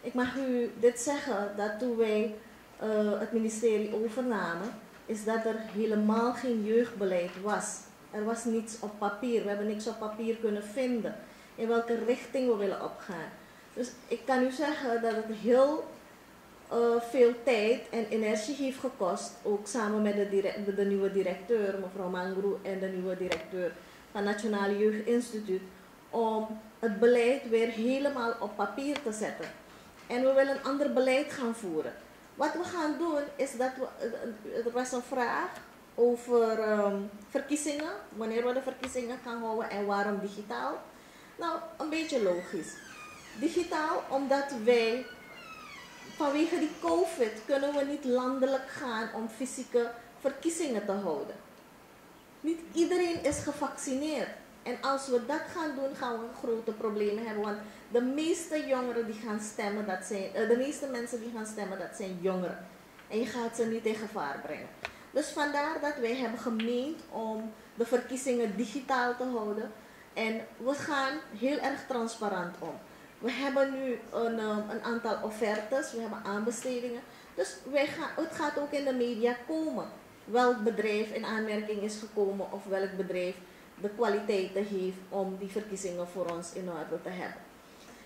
Ik mag u dit zeggen, dat toen wij uh, het ministerie overnamen, is dat er helemaal geen jeugdbeleid was. Er was niets op papier, we hebben niks op papier kunnen vinden in welke richting we willen opgaan. Dus ik kan u zeggen dat het heel uh, veel tijd en energie heeft gekost, ook samen met de, de nieuwe directeur, mevrouw Mangru, en de nieuwe directeur van het Jeugdinstituut, om het beleid weer helemaal op papier te zetten. En we willen een ander beleid gaan voeren. Wat we gaan doen is dat we, eh, er was een vraag over um, verkiezingen, wanneer we de verkiezingen gaan houden en waarom digitaal. Nou, een beetje logisch. Digitaal omdat wij vanwege die COVID kunnen we niet landelijk gaan om fysieke verkiezingen te houden. Niet iedereen is gevaccineerd. En als we dat gaan doen, gaan we grote problemen hebben. Want de meeste jongeren die gaan stemmen, dat zijn, eh, de meeste mensen die gaan stemmen, dat zijn jongeren. En je gaat ze niet in gevaar brengen. Dus vandaar dat wij hebben gemeend om de verkiezingen digitaal te houden. En we gaan heel erg transparant om. We hebben nu een, eh, een aantal offertes, we hebben aanbestedingen. Dus wij gaan, het gaat ook in de media komen. Welk bedrijf in aanmerking is gekomen of welk bedrijf de kwaliteiten heeft om die verkiezingen voor ons in orde te hebben.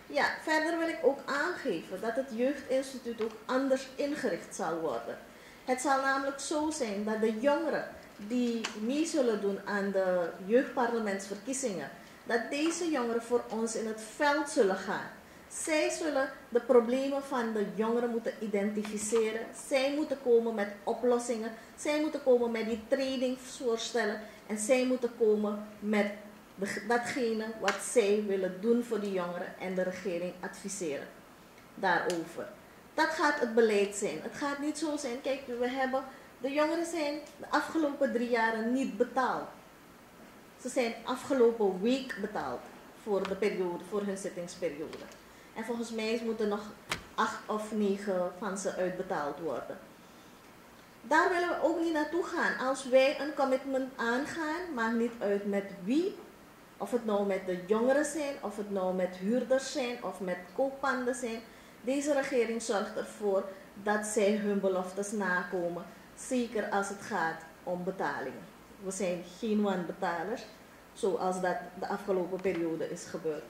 Ja, verder wil ik ook aangeven dat het Jeugdinstituut ook anders ingericht zal worden. Het zal namelijk zo zijn dat de jongeren die mee zullen doen aan de jeugdparlementsverkiezingen, dat deze jongeren voor ons in het veld zullen gaan. Zij zullen de problemen van de jongeren moeten identificeren. Zij moeten komen met oplossingen. Zij moeten komen met die trainingsvoorstellen. En zij moeten komen met datgene wat zij willen doen voor die jongeren en de regering adviseren daarover. Dat gaat het beleid zijn. Het gaat niet zo zijn, kijk, we hebben, de jongeren zijn de afgelopen drie jaren niet betaald. Ze zijn afgelopen week betaald voor de periode, voor hun zittingsperiode. En volgens mij moeten nog acht of negen van ze uitbetaald worden. Daar willen we ook niet naartoe gaan. Als wij een commitment aangaan, maakt niet uit met wie. Of het nou met de jongeren zijn, of het nou met huurders zijn, of met kooppanden zijn. Deze regering zorgt ervoor dat zij hun beloftes nakomen. Zeker als het gaat om betalingen. We zijn geen wanbetalers, zoals dat de afgelopen periode is gebeurd.